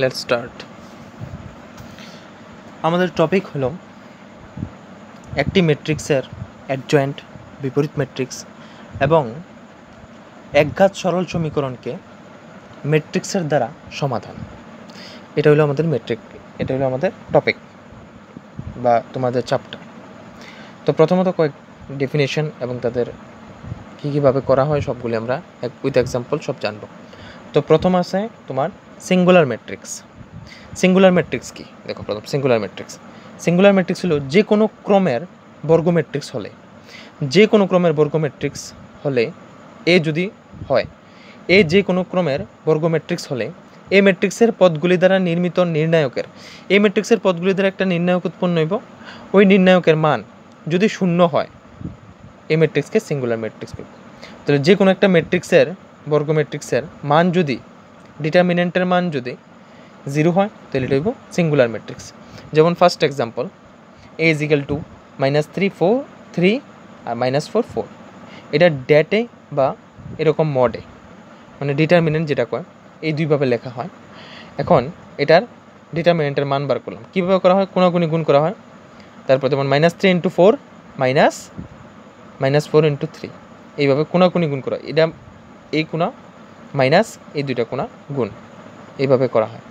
Let's start আমাদের topic হলো একটি ম্যাট্রিক্সের অ্যাডজয়েন্ট বিপরীত ম্যাট্রিক্স এবং একঘাত সরল সমীকরণকে ম্যাট্রিক্সের দ্বারা সমাধান। এটা হলো আমাদের মেট্রিক এটা হলো আমাদের টপিক বা তোমাদের চ্যাপ্টার তো প্রথমত কয়েক ডেফিনেশন এবং তাদের কী কীভাবে করা হয় সবগুলি আমরা উইথ এক্সাম্পল সব জানব। তো প্রথম আছে তোমার সিঙ্গুলার ম্যাট্রিক্স সিঙ্গুলার ম্যাট্রিক্স কি? দেখো প্রথম সিঙ্গুলার ম্যাট্রিক্স সিঙ্গুলার ম্যাট্রিক্স হলো যে কোনো ক্রমের বর্গ ম্যাট্রিক্স হলে। যে কোনো ক্রমের বর্গ ম্যাট্রিক্স হলে এ যদি হয় এ যে কোনো ক্রমের বর্গ ম্যাট্রিক্স হলে এ ম্যাট্রিক্সের পদগুলি দ্বারা নির্মিত নির্ণায়কের। এই ম্যাট্রিক্সের পদগুলি দ্বারা একটা নির্ণায়ক উৎপন্ন হইব। ওই নির্ণায়কের মান যদি শূন্য হয় এই ম্যাট্রিক্সকে সিঙ্গুলার ম্যাট্রিক্স বলব। তাহলে যে কোনো একটা ম্যাট্রিক্সের বর্গ ম্যাট্রিক্সের মান যদি ডিটারমিনেন্টের মান যদি জিরো হয়, তাহলে এটা হইব সিঙ্গুলার ম্যাট্রিক্স যেমন first example A is equal to minus three four three R minus four four এটা ড্যাটে বা এরকম মডে মানে ডিটারমিনেন্ট যেটা কয়, এই দুইভাবে লেখা হয়। এখন এটার ডিটারমিনেন্টের মান বার করলাম। কীভাবে করা হয়? কোনাগুনি গুণ করা হয়। তারপর যেমন minus three into four minus minus four into three এইভাবে কোনাকুনি গুণ করা এটা এই কোনা মাইনাস এই দুইটা কোনা গুণ। এইভাবে করা হয়।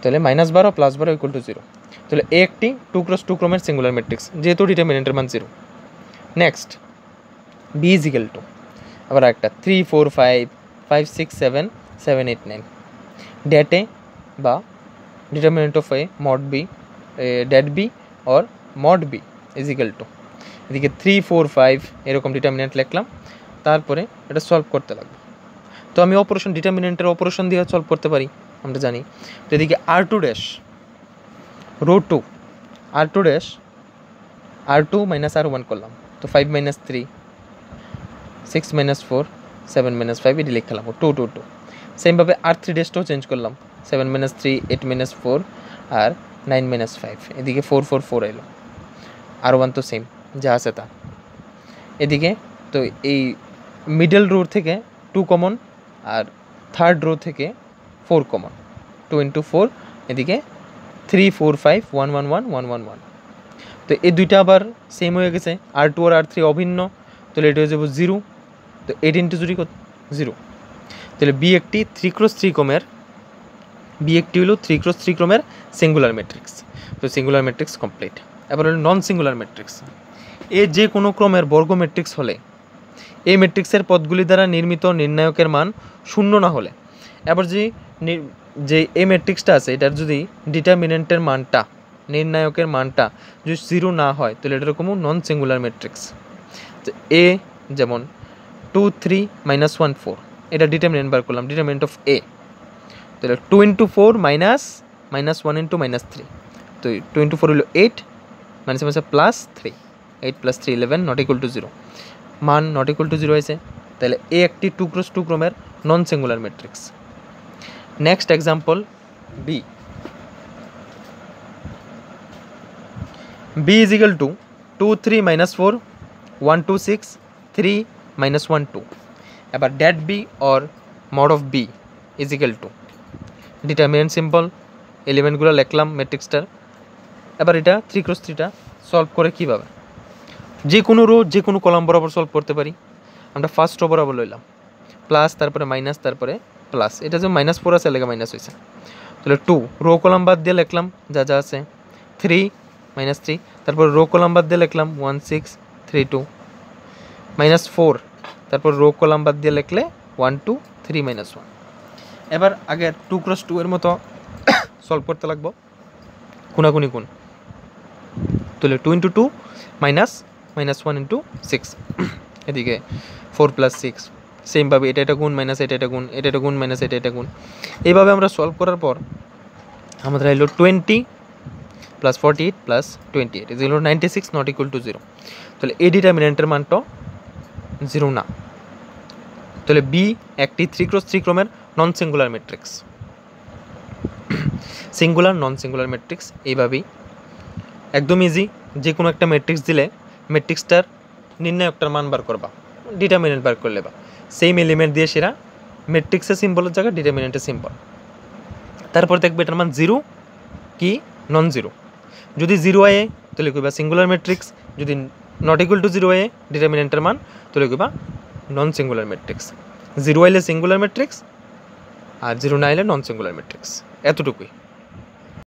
তাহলে মাইনাস বারো প্লাস বারো ইকুয়াল টু জিরো তাহলে এ একটি টু ক্রস টু ক্রমের সিঙ্গুলার ম্যাট্রিক্স যেহেতু ডিটারমিনেন্টের মান zero next B is equal to আবার একটা three four five five six seven seven eight nine ডেটে বা determinant of A mod B det B or mod B is equal to এদিকে three four five এরকম determinant লিখলাম। তারপরে এটা solve করতে লাগবে। তো আমি অপারেশন ডিটারমিনেন্টের অপারেশন দিয়ে সলভ করতে পারি, আমরা জানি। তো এদিকে R two dash row two R two dash R two minus R one করলাম। তো five minus three six minus four seven minus five এটি লিখলাম টু টু টু সেমভাবে আর থ্রি ডেসটাও চেঞ্জ করলাম। Seven minus three eight minus four আর nine minus five এদিকে four four four এলো। আর one তো সেম যা আছে তা। এদিকে তো এই মিডল রোড থেকে টু কমন আর থার্ড রো থেকে four common two into four এদিকে three four five one one one one one one তো এই দুইটা আবার সেম হয়ে গেছে। আর টু আর আর থ্রি অভিন্ন। তাহলে এটা হয়ে যাব জিরো তো এইট ইন্টু কত? জিরো তাহলে বি একটি থ্রি ক্রস থ্রি ক্রমের বি একটি হলো থ্রি ক্রস থ্রি ক্রমের সিঙ্গুলার ম্যাট্রিক্স তো সিঙ্গুলার ম্যাট্রিক্স কমপ্লিট এবার হলো নন সিঙ্গুলার ম্যাট্রিক্স এ যে কোনো ক্রমের বর্গ ম্যাট্রিক্স হলে এই ম্যাট্রিক্সের পদগুলি দ্বারা নির্মিত নির্ণায়কের মান শূন্য না হলে। এবার যে যে এই ম্যাট্রিক্সটা আছে, এটার যদি ডিটারমিনেন্টের মানটা, নির্ণায়কের মানটা যদি জিরো না হয়, তাহলে এটা এরকম নন সিঙ্গুলার ম্যাট্রিক্স এ যেমন two three minus one four এটা ডিটারমিনেন্ট বার করলাম ডিটারমিনেন্ট অফ এ তাহলে two into four minus minus one into minus three তো টু ইন্টু ফোর হলো eight minus minus plus three eight plus three eleven not equal to zero মান not equal to zero হয়েছে তাহলে এ একটি two cross two ক্রমের non singular matrix next example B B is equal to two three minus four one two six three minus one two এবার det B or mod of B is equal to determinant simple এলিমেন্টগুলো লিখলাম ম্যাট্রিক্সটার এবার এটা three cross থ্রিটা solve করে কীভাবে? যে কোনো রো যে কোনো কলাম বরাবর সলভ করতে পারি। আমরা ফার্স্ট রো বরাবর লইলাম। প্লাস তারপরে মাইনাস তারপরে প্লাস এটা যে মাইনাস ফোর আছে লেগে মাইনাস হয়েছে তাহলে টু রো কলাম বাদ দিয়ে লিখলাম, যা যা আছে। থ্রি মাইনাস থ্রি তারপর রো কলাম বাদ দিয়ে লিখলাম one six three two minus four তারপর রো কলাম বাদ দিয়ে লিখলে one two three minus one এবার আগে টু ক্রস টু এর মতো সলভ করতে লাগবো। কোনাকুনি কোন তাহলে two into two minus minus one into six এদিকে ফোর প্লাস সিক্স সেমভাবে এটা এটা গুণ মাইনাস এটা এটা গুণ, এটা এটা গুণ মাইনাস এটা এটা গুণ। এইভাবে আমরা সলভ করার পর আমাদের এলো twenty plus forty eight plus twenty eight এগুলো ninety six not equal to zero তাহলে এই ডিটারমিনেন্টের মানটা জিরো না। তাহলে বি একটি থ্রি ক্রস থ্রি ক্রমের non singular matrix singular non singular matrix এইভাবেই একদম ইজি যে কোনো একটা ম্যাট্রিক্স দিলে ম্যাট্রিক্সটার নির্ণায়কটার মান বার করবা ডিটারমিনেন্ট বার করলে বা। সেম এলিমেন্ট দিয়ে সেরা ম্যাট্রিক্সের সিম্বলের জায়গায় ডিটারমিনেন্টের সিম্বল তারপর দেখবে এটার মান জিরো কি? নন জিরো যদি জিরো আয়ে তাহলে কইবা সিঙ্গুলার ম্যাট্রিক্স যদি নট ইকুয়াল টু জিরো আয়ে ডিটারমিনেন্টের মান, তাহলে কইবা নন সিঙ্গুলার ম্যাট্রিক্স জিরো আইলে সিঙ্গুলার ম্যাট্রিক্স আর জিরো না আইলে নন সিঙ্গুলার ম্যাট্রিক্স এতটুকুই।